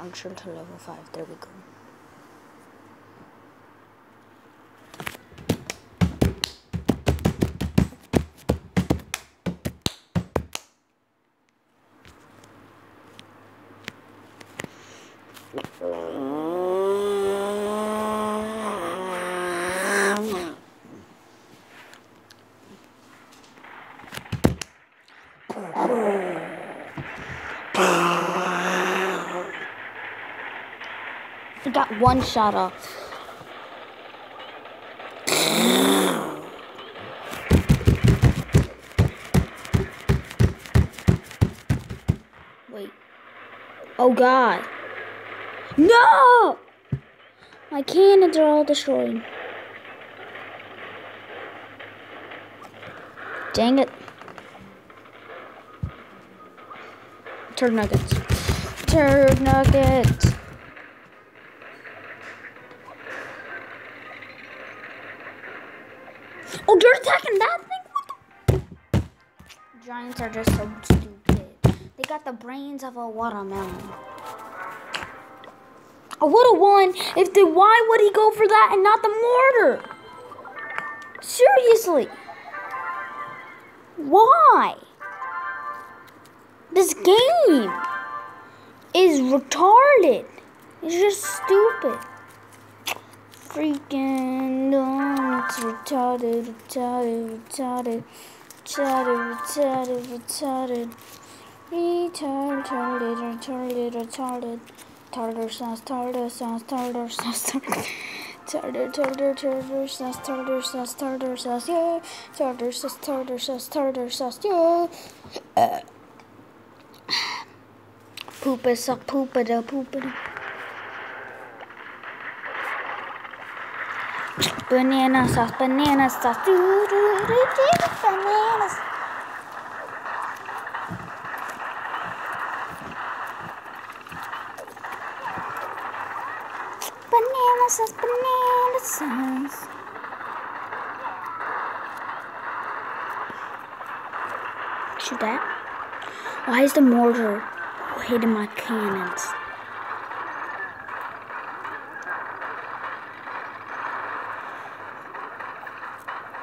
archer to level 5. There we go. Got one shot off. Wait. Oh god. No! My cannons are all destroyed. Dang it. Turd nuggets. Turd nuggets. Oh, you're attacking that thing? What the? Giants are just so stupid. They got the brains of a watermelon. I would have won if the. Why would he go for that and not the mortar? Seriously. Why? This game is retarded. It's just stupid. Freaking dumb. Retarded, retarded, retarded, retarded, retarded, retarded. Retarded, retarded, retarded, retarded. Sauce, tartar sauce, tartar sauce, tartar. Tartar, tartar, tartar sauce, tartar sauce, tartar sauce, yeah. Tartar sauce, tartar sauce, tartar sauce, yeah. Uh. Poopa suck, poopa da, poopa da. Banana sauce, banana sauce, doo doo doo doo, banana sauce. Banana sauce, banana sauce. Shoot that. Why is the mortar hitting my cannons?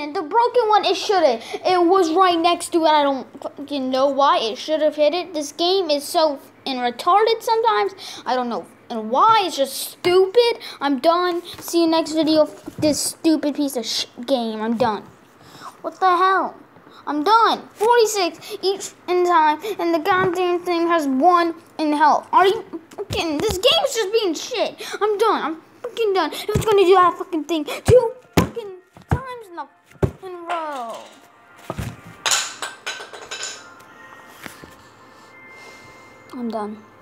the. The broken one, it should have. It was right next to it. I don't fucking know why. It should have hit it. This game is so f***ing retarded sometimes. I don't know. And why? It's just stupid. I'm done. See you next video. This stupid piece of game. I'm done. What the hell? I'm done. 46 each in time, and the goddamn thing has one in health. Are you fucking? This game is just being shit. I'm done. I'm fucking done. If it's gonna do that fucking thing two fucking times in I'm done.